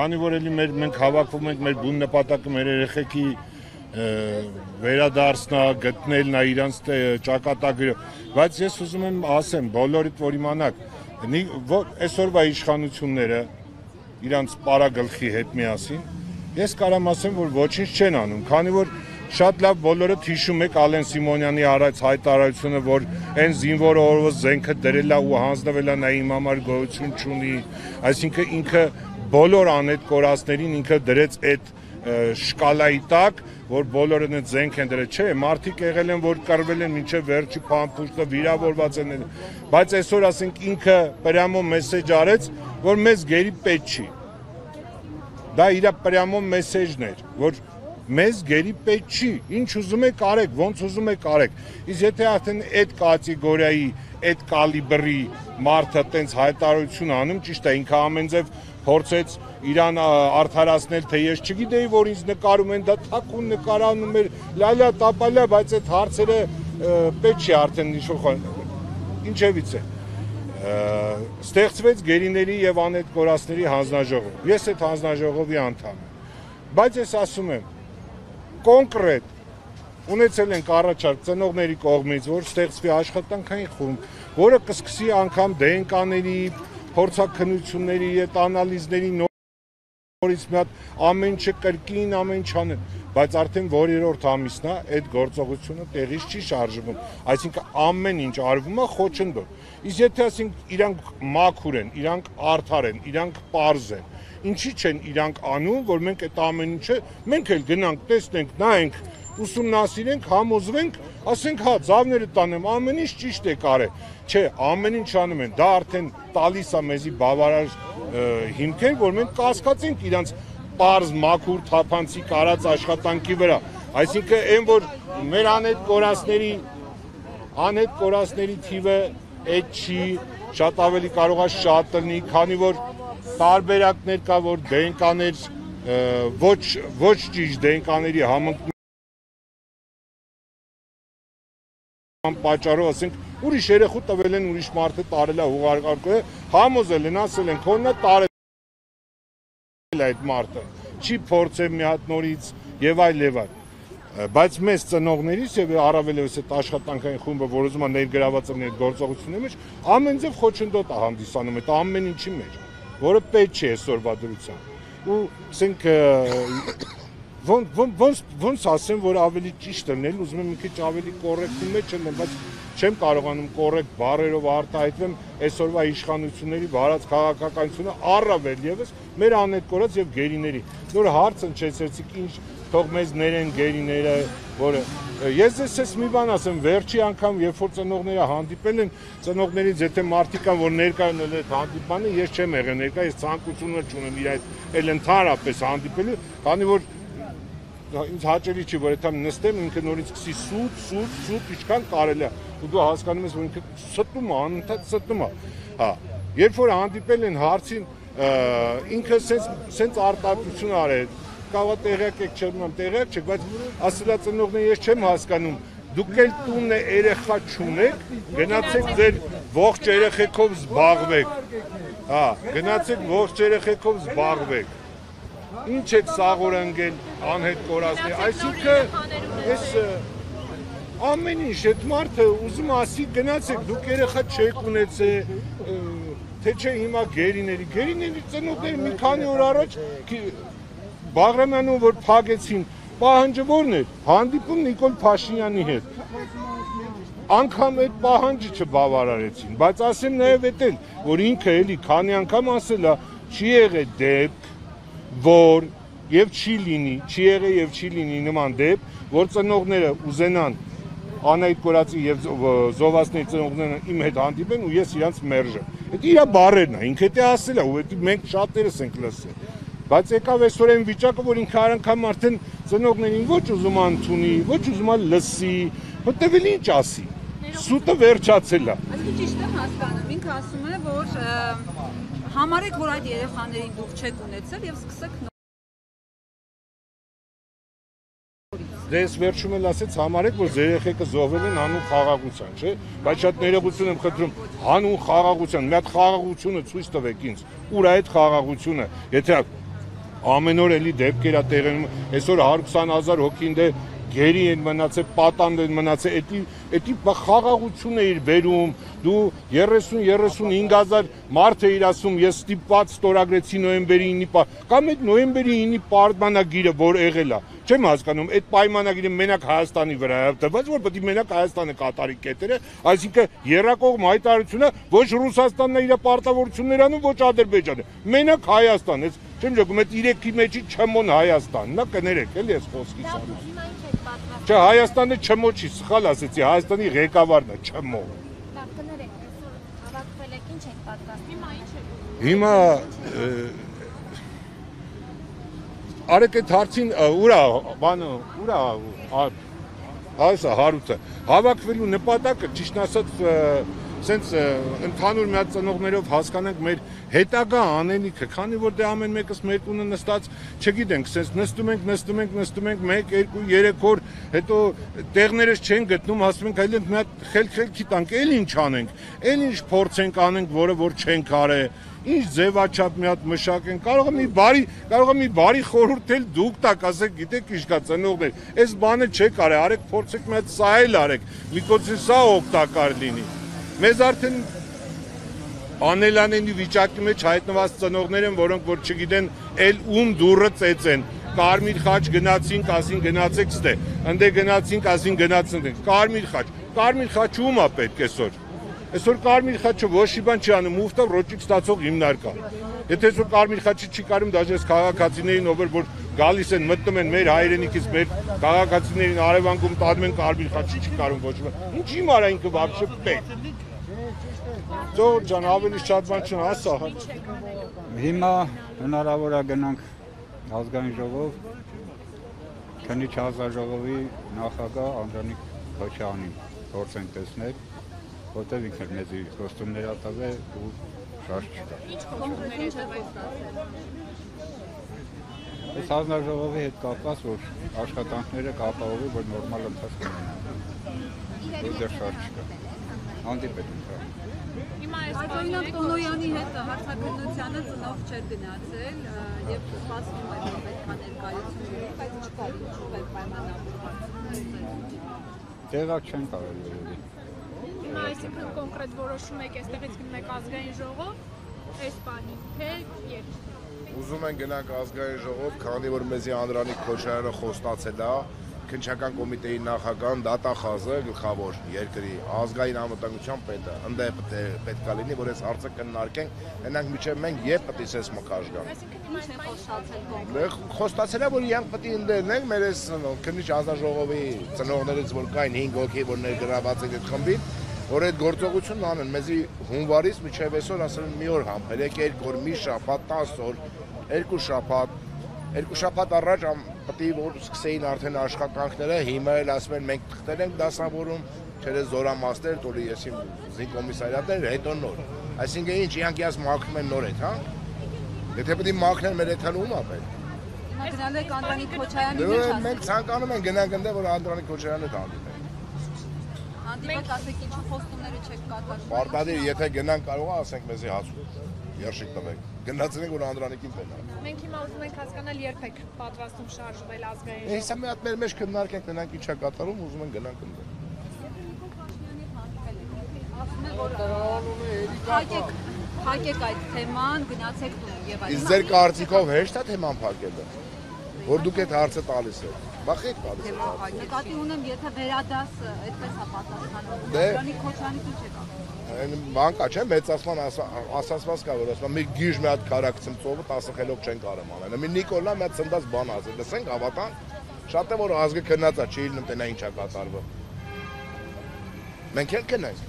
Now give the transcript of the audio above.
քանի որ էլի մեր մենք հավաքվում ենք մեր բուն նպատակը մեր երեխեքի վերադարձնա, գտնելն է իրանց ճակատագրը, բայց ես ուզում եմ ասեմ բոլորիդ որ իմանաք, այսօրվա իշխանությունները իրանց պարագլխի հետ միասին, ես կարամ ասեմ, որ ոչինչ չեն անում, քանի որ շատ լավ բոլորը հիշում եք Ալեն Սիմոնյանի արած հայտարարությունը, որ այն զինվորը օրվա զենքը դրել է ու հանձնվել է նա իմ համար գոյություն չունի, այսինքն ինքը բոլոր անետ կորածներին ինքը դրեց այդ շկալայի տակ, որ բոլորը նա զենք են դրել, չէ, մարդիկ եղել են, որ կռվել են մինչև վերջի փամփուշտը վիրավորված են, բայց այսօր ասենք ինքը պրամո մեսեջ արեց, որ մեզ գերի պետք չի։ Դա իր պրամո մեսեջն էր, որ մեզ գերի պետք չի։ Ինչ ուզում եք արեք, ոնց ուզում եք արեք։ Իսկ եթե արդեն այդ կատեգորիայի, այդ կալիբրի մարդը տենց հայտարարություն անում, ճիշտ է, ինքը ամենձև փորձեց իրան արդարացնել, թե ես չգիտեի, որ ինձ նկարում են, դա թակուն նկարանում էր, լալա տապալա, բայց այդ հարցերը պետք չի արդեն ինչ-որ ինչևից է ստեղծվեց գերիների եւ անետ կորածների հանձնաժողով։ Ես այդ հանձնաժողովի անդամ եմ։ Բայց ես ասում եմ, կոնկրետ ունեցել ենք առաջարկ ծնողների կողմից, որ ստեղծվի աշխատանքային խումբ, որը կսկսի անգամ դենկաների, փորձակնությունների այդ անալիզների նորից մի հատ ամեն ինչը կրկին ամեն ինչ անել, բայց արդեն որերորդ ամիսն է այդ գործողությունը տեղից չի շարժվում, այսինքն ամեն ինչ արվում է խոչընդոտ։ Իսկ եթե ասենք իրանք մաքուր են, իրանք արդար են, իրանք པարզ են, ինչի չեն իրանք անում, որ մենք այդ ամեն ինչը մենք էլ գնանք, տեսնենք, նայենք, ուսումնասիրենք, համոզվենք, ասենք հա, ծավները տանեմ, ամեն ինչ ճիշտ է կարել։ Չէ, ամեն ինչ անում են, դա արդեն տալիս է մեզի բավարար հիմքեր, որ մենք կասկածենք իրանց པարզ մաքուր թափանցի կարած աշխատանքի վրա։ Այսինքն այն որ մեր անետ կորածների անետ կորածների թիվը այդ չի շատ ավելի կարող է շատ լինի, քանի որ տարբերակներ կա, որ դենկաներ ոչ ոչ ճիշտ դենկաների համընկնում պատճառով ասենք ուրիշ երեխու տվել են ուրիշ մարդը տարել է հուղարկարկը համոզել են ասել են քոնը տարել այդ մարդը չի փորձել մի հատ նորից եւ այլ եւ այլ բայց մեծ ծնողներից եւ առավելևս այդ աշխատանքային խումբը, որ ուզում է ներգրաված լինի այդ գործողությունների մեջ, ամեն ձև խոչընդոտ է հանդիսանում այդ ամեն ինչի մեջ որը պետք չէ այսօրվա դրությամբ։ Ու ասենք ոնց ոնց ոնց ասեմ, որ ավելի ճիշտ լինել, ուզում եմ մի քիչ ավելի կոռեկտի մեջ լինեմ, բայց չեմ կարողանում կոռեկտ բառերով արտահայտվեմ այսօրվա իշխանությունների վարած քաղաքականությունը առավել եւս մեր անետ կորած եւ գերիների։ Նոր հարց ընչեցեցիք ինչ թող մեզ ներեն գերիները, որը ես ես ես մի բան ասեմ, վերջի անգամ երբ որ ծնողները հանդիպել են, ծնողներից եթե մարդիկան որ ներկայն են այդ հանդիպանը, ես չեմ եղել ներկա, ես ցանկությունը չունեմ իր այդ էլ ընդհանրապես հանդիպելու, քանի որ ինձ հաճելի չի որ այդքան նստեմ ինքը նորից սկսի սուտ սուտ սուտ ինչքան կարելի է ու դու հասկանում ես որ ինքը ստում է անընդհատ ստում է հա երբ որ հանդիպել են հարցին ինքը սենց սենց արտադրություն արել կավա տեղյակ եք չեմ եմ տեղյակ չեք բայց ասելա ծնողները ես չեմ հասկանում դուք էլ տունն է երեխա չունեք գնացեք ձեր ողջ երեխեքով զբաղվեք հա գնացեք ողջ երեխեքով զբաղվեք ինչ եք սաղոր ընկել անհետ կորածներ այսինքն ես ամեն ինչ այդ մարդը ուզում ասի գնացեք դուք երեխա չեք ունեցել թե չէ հիմա գերիների գերիների ծնողները մի քանի օր առաջ Բաղրամյանով որ փագեցին, պահանջը ո՞րն էր։ Հանդիպում Նիկոլ Փաշինյանի հետ։ Անկամ այդ պահանջը չբավարարեցին, բայց ասեմ նաև էտել, որ ինքը էլի քանի անգամ ասել է, չի եղել դեպք, որ եւ չի լինի, չի եղել եւ չի լինի նման դեպք, որ ծնողները ուզենան Անայդ Կորացի եւ Զովասների ծնողները իմ հետ հանդիպեն ու ես իրանց մերժեմ։ Դա իր բարերն է, ինքը դա ասել է, ու դա մենք շատերս ենք լսել։ Բայց եկավ այսօր այն վիճակը, որ ինքը անգամ արդեն ծնողներին ոչ ուզում անցունի, ոչ ուզում լսի, որտեվ էլ ինչ ասի։ Սուտը վերջացել է։ Այսինքն ճիշտ եմ հասկանում, ինքը ասում է, որ համարեք, որ այդ երեխաներին դուք չեք ունեցել եւ սկսեք Դες վերջում էլ ասեց համարեք, որ ձեր երեխեքը զոհվել են հանուն խաղաղության, չէ՞։ Բայց շատ ներողություն եմ խնդրում, հանուն խաղաղության, մի հատ խաղաղությունը ցույց տվեք ինձ։ Ուր է այդ խաղաղությունը։ Եթե ամեն օր էլի դեպքեր է տեղում այսօր 120000 հոգին դե գերի են մնացել, պատանդ են մնացել, էդի էդի խաղաղություն է իր բերում, դու 30-35000 մարդ է իր ասում, ես ստիպված ստորագրեցի նոյեմբերի 9-ի, կամ այդ նոյեմբերի 9-ի պայմանագիրը, որ եղել է, չեմ հասկանում, այդ պայմանագիրը մենակ Հայաստանի վրա է դրված, որ պետք է մենակ Հայաստանը կատարի կետերը, այսինքն երակող հայտարարությունը ոչ Ռուսաստանն է իր պարտավորություններ անում, ոչ Ադրբեջանը, մենակ Հայաստան, այս չեմ ճոգում, այդ 3-ի մեջի չմոն Հայաստանն է, կներեք, էլի այս խոսքից Դա անում։ հիմա ինչ է պատմած։ Չէ, Հայաստանը չմո չի, սխալ ասեցի, Հայաստանի ղեկավարն է, չմո։ Դա կներեք, այսօր հավաքվել եք ինչ եք պատրաստում։ Հիմա ինչ է։ Հիմա արեք այդ հարցին ուրա, բանը, ուրա, ա- այսա հարուցը։ Հավաքվելու նպատակը ճիշտ ասած սենց ընդհանուր մի հատ ծնողներով հասկանանք մեր հետագա անելիքը, քանի որ դե ամեն մեկս մեր տունը նստած, չգիտենք, սենց նստում ենք, նստում ենք, նստում ենք 1, 2, 3 օր, հետո տեղներս չեն գտնում, ասում ենք, այլ մի հատ խելք-խելքի տանք, էլ ինչ անենք, էլ ինչ փորձենք անենք, որը որ չենք արել ինչ ձևաչափ մի հատ մշակեն կարող է մի բարի կարող է մի բարի խորհուրդ էլ դուք տակ ասեք գիտեք ինչ կա ծնողներ այս բանը չեք արել արեք փորձեք մի հատ սա էլ արեք միգուցե սա օգտակար լինի Մեզ արդեն անելանենի վիճակի մեջ հայտնված ծնողներ են, որոնք որ չգիտեն էլ ում դուրը ծեծեն։ Կարմիր խաչ գնացինք, ասին գնացեք ստե։ Անդե գնացինք, ասին գնացնենք։ Կարմիր խաչ։ Կարմիր խաչը ում է պետք այսօր։ Այսօր կարմիր խաչը ոչ մի բան չի անում, ուֆտը ռոճիկ ստացող հիմնարկա։ Եթե այսօր կարմիր խաչը չի կարում, դաժե այս քաղաքացիներին ովը որ գալիս են մտնում են մեր հայրենիքից մեր քաղաքացիներին արևանքում տանում են կարմիր խաչի չի կարում ոչ մի։ Ինչի՞ մարա ինքը բաբշե պետք։ Ծոր ջան, ավելի շատ բան չասա։ հա։ Հիմա հնարավոր է գնանք ազգային ժողով քնիչ հանձնաժողովի նախագահ Անդրանիկ Քոչյանին փորձեն տեսնել, որտեղ ինքն էլ մեզի կոստումներ ա տվել ու շարժ չկա։ ինչ է ստացել։ Այս հանձնաժողովի հետ կապված որ աշխատանքները կապահովի, որ նորմալ ընթացք ունենան։ Որտեղ շարժ չկա։ Հանդիպել ենք։ հա։ Բայց օրինակ Տոնոյանի հետ հարցակնությանը ծնող չէր գնացել եւ սպասվում էր որ պետք է ներկայություն լինի, բայց չկար ինչու է պայմանավորված։ Տեղակ չեն կարելի երևի։ Հիմա այսինքն կոնկրետ որոշում եք այստեղից եք ազգային ժողով, այս պահին, թե երբ։ Ուզում են գնանք ազգային ժողով, քանի որ մեզի Անդրանիկ Քոչարյանը խոստացել է քնչական կոմիտեի նախագահան դատախազը գլխավոր երկրի ազգային անվտանգության պետը ընդ է պետք է լինի որ այս հարցը կնարկենք այնանք միջև մենք եւ պետք է սես մկաժ գան խոստացել է որ իրանք պետք է ընդերնենք մեր այս քնիչ ազգաժողովի ծնողներից որ կային 5 հոգի որ ներգրաված են այդ խմբին որ այդ գործողությունն անեն մեզի հունվարից միջև այսօր ասել են մի օր համբերեք երկու օր մի շաբաթ 10 օր երկու շաբաթ երկու շաբաթ առաջ է որ սկսեին արդեն աշխատանքները հիմա էլ ասում են մենք թղթեր ենք դասավորում չերես զորամասներ տորի եսիմ զին կոմիսարիատներ հետո նոր այսինքն ինչ իրանք իաս մաքրում են նոր հետ հա եթե պետք է մաքրեն մեր հետ հալում ապել եք Անդրանիկ Քոչարյանի Դե ասել։ մենք ցանկանում ենք գնանք ընդ որ Անդրանիկ Քոչարյանը հանդիպենք Հանդիպեք ասեք ինչու խոստումները չեք կատարում։ Պարտադիր եթե գնանք կարող ասենք մեզի հացու երշիկ տվեք գնացնենք որ Անդրանիկին տենա Մենք հիմա ուզում ենք հասկանալ երբ եք պատրաստում շարժվել ազգային Հեսա մի հատ մեր մեջ քննարկենք նրանք ինչա կատարում ուզում են գնանք ընդ Ասում է որ հակեք հակեք այդ թեման, գնացեք տուն եւ այլն։ Իսկ ձեր կարծիքով հեշտ է թեման փակելը որ դուք այդ հարցը տալիս եք բախի տալիս եք Նկատի ունեմ, եթե վերադաս այդպես է պատասխանում։ Դե- Անդրանիկ Քոչարյանի ինչ եք ասում։ Այն բան կա չէ մեծացման ասա- ասացված կա որ ասում մի գիժ մի հատ քարակցում ծովը 10 խելով չեն կարող անել մի Նիկոլա մի հատ ցնդած բան ասել լսենք հավատան շատ է որ ազգը քնած է չի լինում տենա ինչա կատարվում մենք էլ կնենք